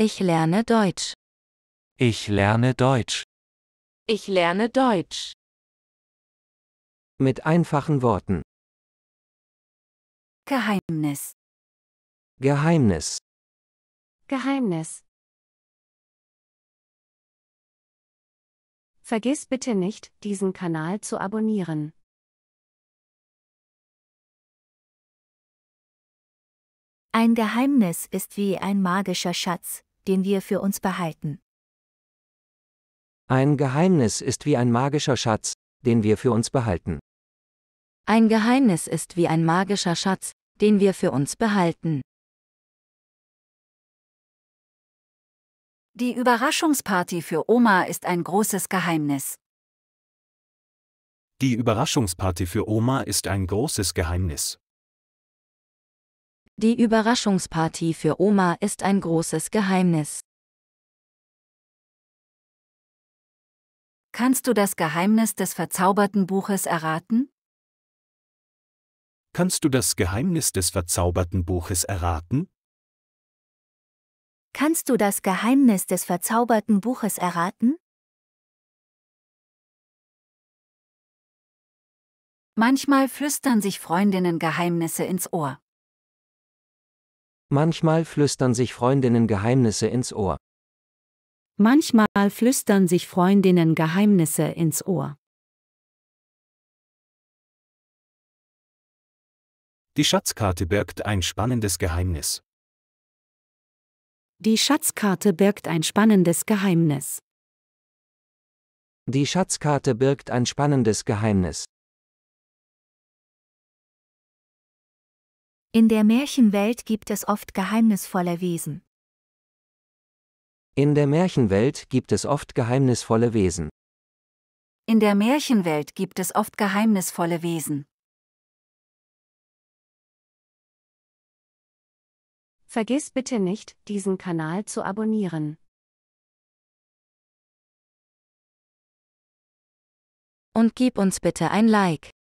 Ich lerne Deutsch. Ich lerne Deutsch. Ich lerne Deutsch. Mit einfachen Worten. Geheimnis. Geheimnis. Geheimnis. Vergiss bitte nicht, diesen Kanal zu abonnieren. Ein Geheimnis ist wie ein magischer Schatz, den wir für uns behalten. Ein Geheimnis ist wie ein magischer Schatz, den wir für uns behalten. Ein Geheimnis ist wie ein magischer Schatz, den wir für uns behalten. Die Überraschungsparty für Oma ist ein großes Geheimnis. Die Überraschungsparty für Oma ist ein großes Geheimnis. Die Überraschungsparty für Oma ist ein großes Geheimnis. Kannst du das Geheimnis des verzauberten Buches erraten? Kannst du das Geheimnis des verzauberten Buches erraten? Kannst du das Geheimnis des verzauberten Buches erraten? Manchmal flüstern sich Freundinnen Geheimnisse ins Ohr. Manchmal flüstern sich Freundinnen Geheimnisse ins Ohr. Manchmal flüstern sich Freundinnen Geheimnisse ins Ohr. Die Schatzkarte birgt ein spannendes Geheimnis. Die Schatzkarte birgt ein spannendes Geheimnis. Die Schatzkarte birgt ein spannendes Geheimnis. In der Märchenwelt gibt es oft geheimnisvolle Wesen. In der Märchenwelt gibt es oft geheimnisvolle Wesen. In der Märchenwelt gibt es oft geheimnisvolle Wesen. Vergiss bitte nicht, diesen Kanal zu abonnieren. Und gib uns bitte ein Like.